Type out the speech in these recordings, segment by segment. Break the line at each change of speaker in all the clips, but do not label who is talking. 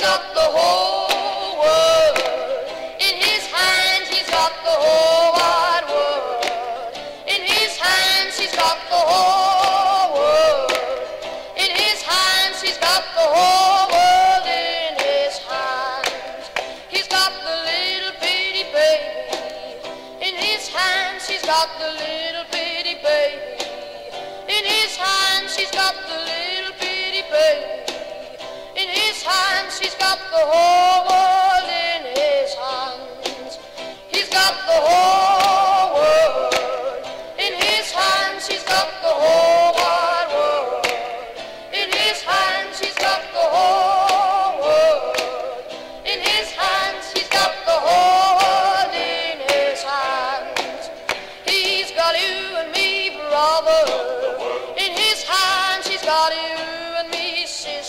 he's got the whole world. In his hands, he's got the whole world. In his hands, he's got the whole world in his hands. He's got the little bitty baby. In his hands, he's got the little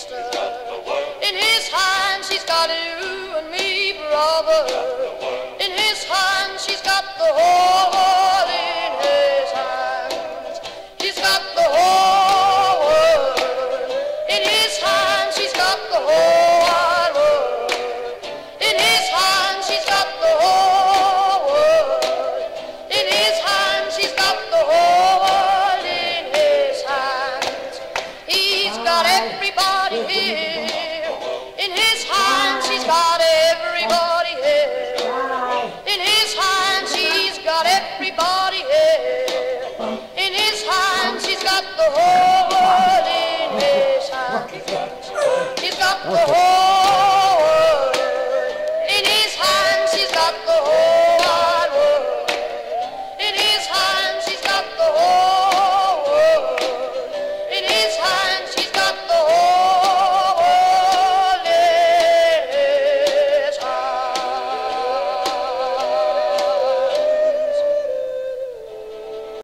sister. In his hand, she's got you and me, brother. In his hand, she's got the whole.